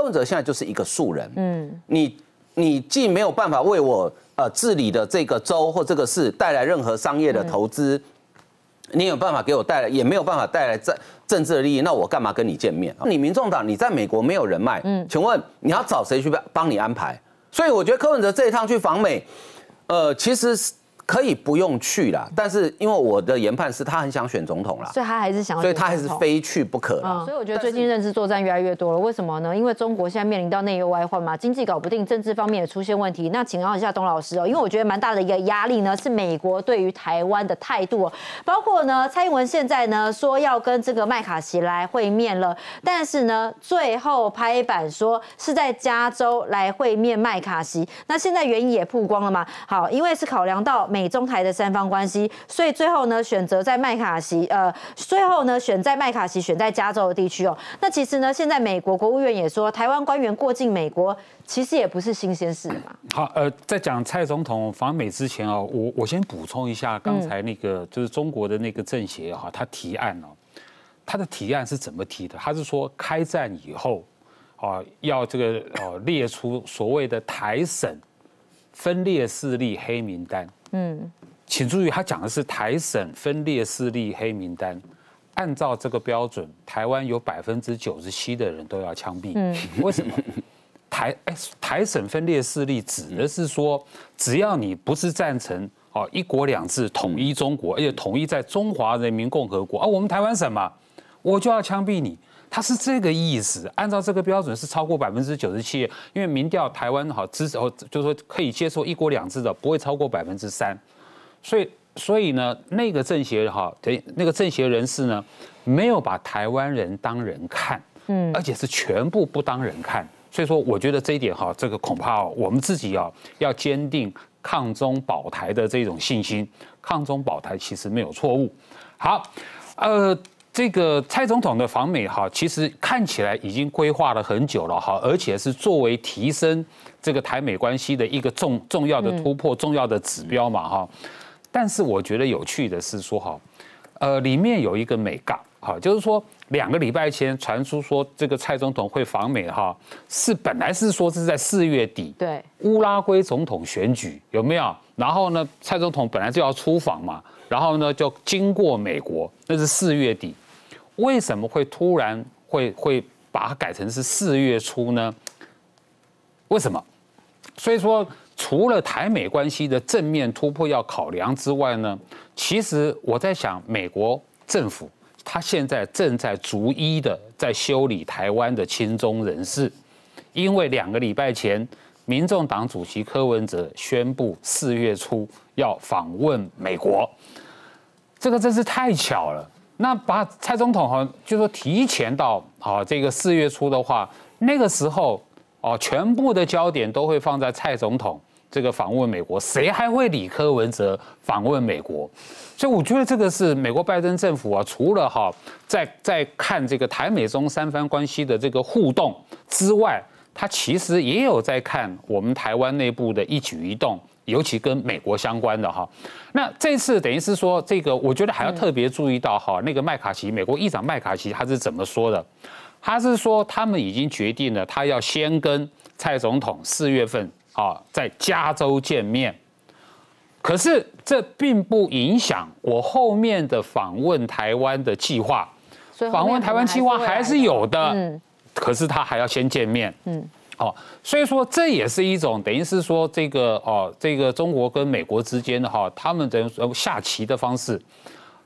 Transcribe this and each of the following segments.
柯文哲现在就是一个素人，嗯，你你既没有办法为我呃治理的这个州或这个市带来任何商业的投资，你有办法给我带来，也没有办法带来政政治的利益，那我干嘛跟你见面？你民众党你在美国没有人脉，嗯，请问你要找谁去帮帮你安排？所以我觉得柯文哲这一趟去访美，呃，其实是。可以不用去啦，但是因为我的研判是他很想选总统啦，所以他还是想，所以他还是非去不可。所以我觉得最近认知作战越来越多了。为什么呢？因为中国现在面临到内忧外患嘛，经济搞不定，政治方面也出现问题。那请教一下董老师哦，因为我觉得蛮大的一个压力呢，是美国对于台湾的态度，包括呢，蔡英文现在呢说要跟这个麦卡锡来会面了，但是呢，最后拍板说是在加州来会面麦卡锡。那现在原因也曝光了嘛？好，因为是考量到美。美中台的三方关系，所以最后呢选择在麦卡锡，呃，最后呢选在麦卡锡，选在加州的地区哦。那其实呢，现在美国国务院也说，台湾官员过境美国，其实也不是新鲜事嘛。好，呃，在讲蔡总统访美之前哦，我我先补充一下刚才那个，就是中国的那个政协哈，他提案哦，他的提案是怎么提的？他是说开战以后，啊，要这个哦列出所谓的台省分裂势力黑名单。嗯，请注意，他讲的是台省分裂势力黑名单。按照这个标准，台湾有百分之九十七的人都要枪毙。嗯，为什么？台哎，台省分裂势力指的是说，只要你不是赞成哦一国两制统一中国，而且统一在中华人民共和国，啊我们台湾省嘛，我就要枪毙你。他是这个意思。按照这个标准是超过百分之九十七，因为民调台湾哈支持哦，就是说可以接受一国两制的不会超过百分之三，所以所以呢，那个政协哈对那个政协人士呢，没有把台湾人当人看，嗯，而且是全部不当人看，所以说我觉得这一点哈，这个恐怕我们自己要要坚定抗中保台的这种信心，抗中保台其实没有错误。好，呃。这个蔡总统的访美哈，其实看起来已经规划了很久了哈，而且是作为提升这个台美关系的一个重重要的突破、重要的指标嘛哈。但是我觉得有趣的是说哈，呃，里面有一个美港哈，就是说两个礼拜前传出说这个蔡总统会访美哈，是本来是说是在四月底，对，乌拉圭总统选举有没有？然后呢，蔡总统本来就要出访嘛。然后呢，就经过美国，那是四月底，为什么会突然会会把它改成是四月初呢？为什么？所以说，除了台美关系的正面突破要考量之外呢，其实我在想，美国政府他现在正在逐一的在修理台湾的亲中人士，因为两个礼拜前，民众党主席柯文哲宣布四月初要访问美国。这个真是太巧了。那把蔡总统哈，就说提前到啊这个四月初的话，那个时候哦，全部的焦点都会放在蔡总统这个访问美国，谁还会理柯文哲访问美国？所以我觉得这个是美国拜登政府啊，除了哈在在看这个台美中三方关系的这个互动之外，他其实也有在看我们台湾内部的一举一动。尤其跟美国相关的哈，那这次等于是说这个，我觉得还要特别注意到哈，那个麦卡锡，美国议长麦卡锡他是怎么说的？他是说他们已经决定了，他要先跟蔡总统四月份啊在加州见面，可是这并不影响我后面的访问台湾的计划，访问台湾计划还是有的，嗯，可是他还要先见面，嗯。哦，所以说这也是一种等于是说这个哦，这个中国跟美国之间的哈，他们的下棋的方式，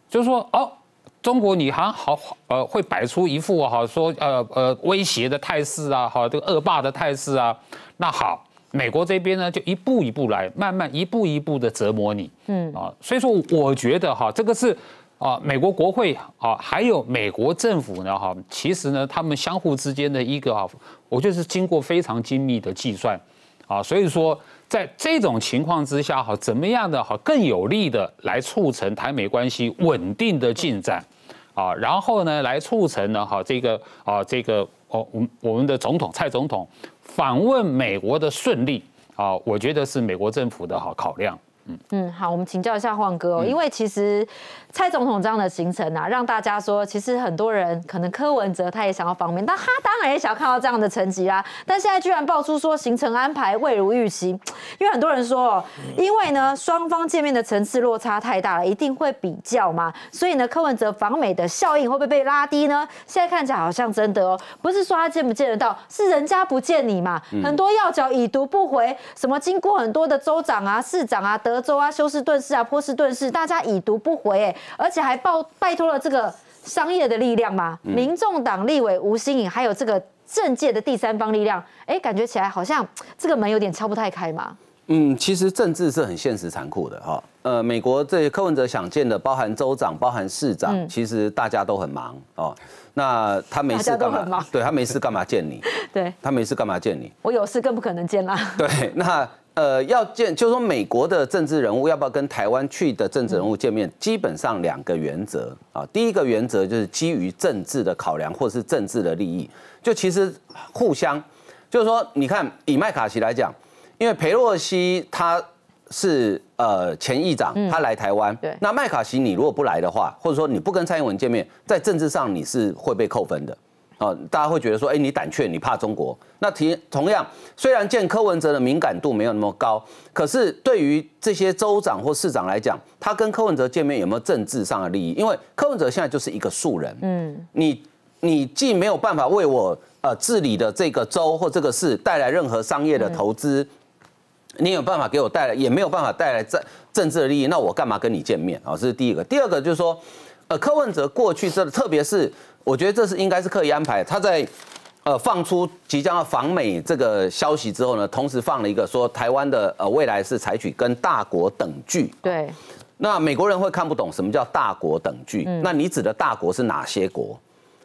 就是说哦，中国你还好呃会摆出一副哈说呃呃威胁的态势啊，哈这个恶霸的态势啊，那好，美国这边呢就一步一步来，慢慢一步一步的折磨你，嗯啊，所以说我觉得哈这个是。啊，美国国会啊，还有美国政府呢，哈，其实呢，他们相互之间的一个啊，我觉得是经过非常精密的计算，啊，所以说在这种情况之下，哈，怎么样的哈，更有力的来促成台美关系稳定的进展，啊，然后呢，来促成呢，哈，这个啊，这个哦，我我们的总统蔡总统访问美国的顺利，啊，我觉得是美国政府的好考量。嗯嗯，好，我们请教一下晃哥哦，因为其实蔡总统这样的行程啊，让大家说，其实很多人可能柯文哲他也想要方便，但他当然也想要看到这样的成绩啦。但现在居然爆出说行程安排未如预期，因为很多人说哦，因为呢双方见面的层次落差太大了，一定会比较嘛，所以呢柯文哲访美的效应会不会被拉低呢？现在看起来好像真的哦，不是说他见不见得到，是人家不见你嘛，很多要角已读不回，什么经过很多的州长啊、市长啊、德州啊、休斯顿市啊、波士顿市，大家已读不回，哎，而且还报拜托了这个商业的力量嘛，民众党立委吴新颖，还有这个政界的第三方力量，哎，感觉起来好像这个门有点敲不太开嘛。嗯，其实政治是很现实残酷的哈。呃，美国这柯文哲想见的，包含州长、包含市长，其实大家都很忙哦。那他没事干嘛？对他没事干嘛见你？对，他没事干嘛见你？我有事更不可能见啦。对，那呃要见，就是说美国的政治人物要不要跟台湾去的政治人物见面，基本上两个原则啊。第一个原则就是基于政治的考量或是政治的利益，就其实互相，就是说你看以麦卡锡来讲，因为裴洛西他。是呃前议长，他来台湾。对，那麦卡锡你如果不来的话，或者说你不跟蔡英文见面，在政治上你是会被扣分的。哦，大家会觉得说，哎，你胆怯，你怕中国。那提同样，虽然见柯文哲的敏感度没有那么高，可是对于这些州长或市长来讲，他跟柯文哲见面有没有政治上的利益？因为柯文哲现在就是一个素人。嗯，你你既没有办法为我呃治理的这个州或这个市带来任何商业的投资。你有办法给我带来，也没有办法带来政政治的利益，那我干嘛跟你见面啊？这是第一个。第二个就是说，呃，柯文哲过去这，特别是我觉得这是应该是刻意安排。他在呃放出即将要访美这个消息之后呢，同时放了一个说台湾的呃未来是采取跟大国等距。对。那美国人会看不懂什么叫大国等距？那你指的大国是哪些国？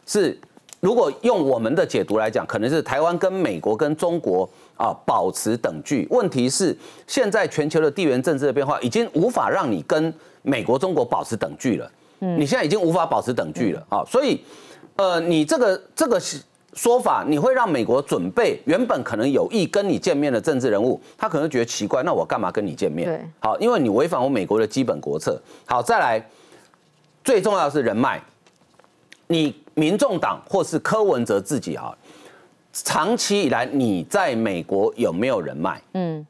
是如果用我们的解读来讲，可能是台湾跟美国跟中国。啊，保持等距。问题是，现在全球的地缘政治的变化已经无法让你跟美国、中国保持等距了。嗯，你现在已经无法保持等距了啊。所以，呃，你这个这个说法，你会让美国准备原本可能有意跟你见面的政治人物，他可能觉得奇怪，那我干嘛跟你见面？对，好，因为你违反我美国的基本国策。好，再来，最重要的是人脉。你民众党或是柯文哲自己啊。长期以来，你在美国有没有人脉？嗯，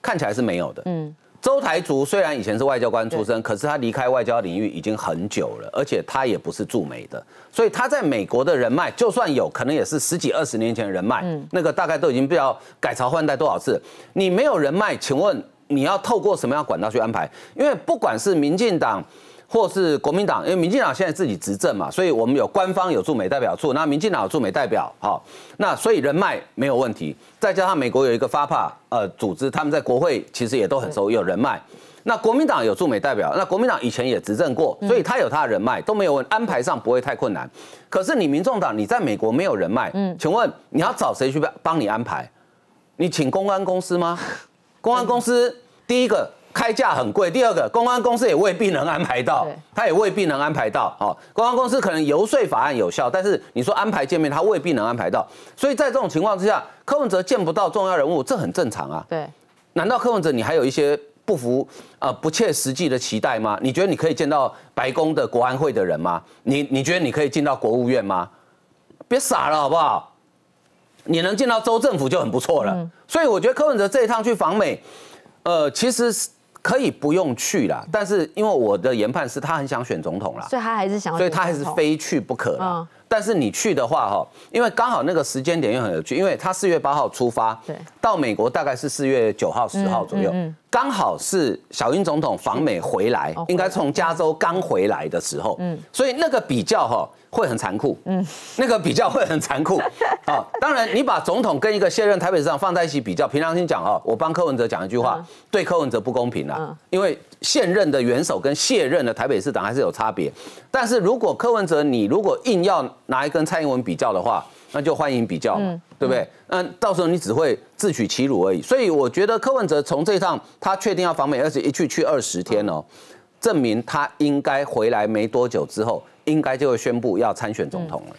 看起来是没有的。嗯，周台竹虽然以前是外交官出身，可是他离开外交领域已经很久了，而且他也不是驻美的，所以他在美国的人脉，就算有可能也是十几二十年前的人脉。嗯，那个大概都已经不知道改朝换代多少次。你没有人脉，请问你要透过什么样管道去安排？因为不管是民进党。或是国民党，因为民进党现在自己执政嘛，所以我们有官方有驻美代表处，那民进党有驻美代表，好，那所以人脉没有问题。再加上美国有一个发帕呃组织，他们在国会其实也都很熟，有人脉。那国民党有驻美代表，那国民党以前也执政过，所以他有他的人脉都没有问安排上不会太困难。可是你民众党你在美国没有人脉，嗯，请问你要找谁去帮你安排？你请公安公司吗？公安公司 第一个。开价很贵。第二个，公安公司也未必能安排到，他也未必能安排到。哦，公安公司可能游说法案有效，但是你说安排见面，他未必能安排到。所以在这种情况之下，柯文哲见不到重要人物，这很正常啊。对，难道柯文哲你还有一些不服呃不切实际的期待吗？你觉得你可以见到白宫的国安会的人吗？你你觉得你可以进到国务院吗？别傻了好不好？你能见到州政府就很不错了。所以我觉得柯文哲这一趟去访美，呃，其实是。可以不用去了，但是因为我的研判是他很想选总统了，所以他还是想，所以他还是非去不可了。但是你去的话，哈，因为刚好那个时间点又很有趣，因为他四月八号出发，对，到美国大概是四月九号、十号左右，刚好是小英总统访美回来，应该从加州刚回来的时候，嗯，所以那个比较哈。会很残酷，嗯，那个比较会很残酷，啊，当然你把总统跟一个卸任台北市长放在一起比较，凭良心讲哦，我帮柯文哲讲一句话，对柯文哲不公平了，因为现任的元首跟卸任的台北市长还是有差别，但是如果柯文哲你如果硬要拿一跟蔡英文比较的话，那就欢迎比较嘛，对不对？那到时候你只会自取其辱而已，所以我觉得柯文哲从这趟他确定要访美，而且一去去二十天哦，证明他应该回来没多久之后。应该就会宣布要参选总统了。